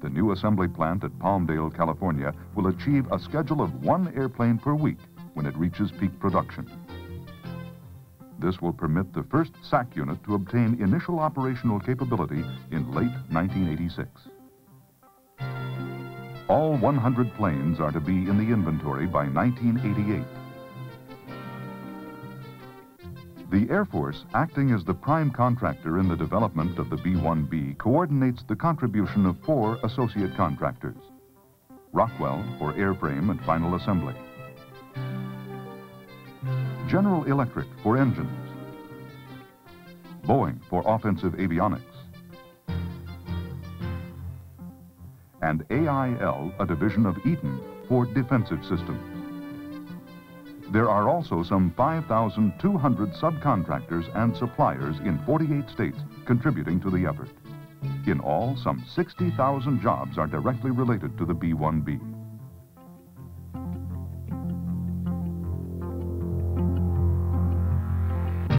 The new assembly plant at Palmdale, California will achieve a schedule of one airplane per week when it reaches peak production. This will permit the first SAC unit to obtain initial operational capability in late 1986. All 100 planes are to be in the inventory by 1988. The Air Force, acting as the prime contractor in the development of the B-1B, coordinates the contribution of four associate contractors. Rockwell for airframe and final assembly. General Electric for engines. Boeing for offensive avionics. And AIL, a division of Eaton, for defensive systems. There are also some 5,200 subcontractors and suppliers in 48 states contributing to the effort. In all, some 60,000 jobs are directly related to the B-1B.